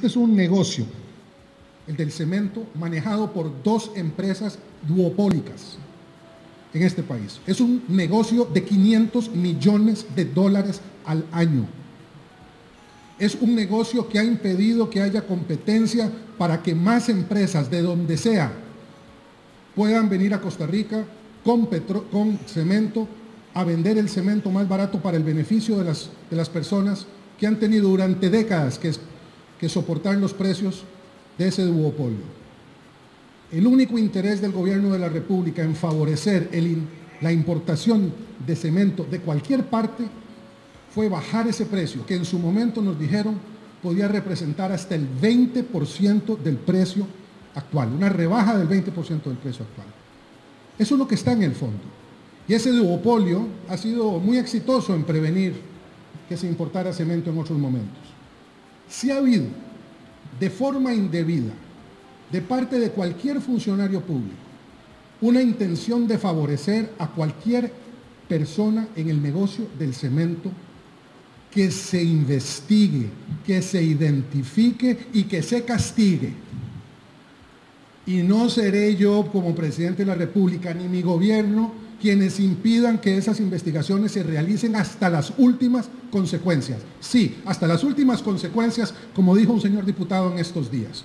Este es un negocio, el del cemento, manejado por dos empresas duopólicas en este país. Es un negocio de 500 millones de dólares al año. Es un negocio que ha impedido que haya competencia para que más empresas de donde sea puedan venir a Costa Rica con, con cemento a vender el cemento más barato para el beneficio de las, de las personas que han tenido durante décadas que que soportar los precios de ese duopolio. El único interés del gobierno de la República en favorecer la importación de cemento de cualquier parte fue bajar ese precio, que en su momento nos dijeron podía representar hasta el 20% del precio actual, una rebaja del 20% del precio actual. Eso es lo que está en el fondo. Y ese duopolio ha sido muy exitoso en prevenir que se importara cemento en otros momentos. Si ha habido de forma indebida de parte de cualquier funcionario público una intención de favorecer a cualquier persona en el negocio del cemento, que se investigue, que se identifique y que se castigue. Y no seré yo como presidente de la República ni mi gobierno quienes impidan que esas investigaciones se realicen hasta las últimas consecuencias. Sí, hasta las últimas consecuencias, como dijo un señor diputado en estos días.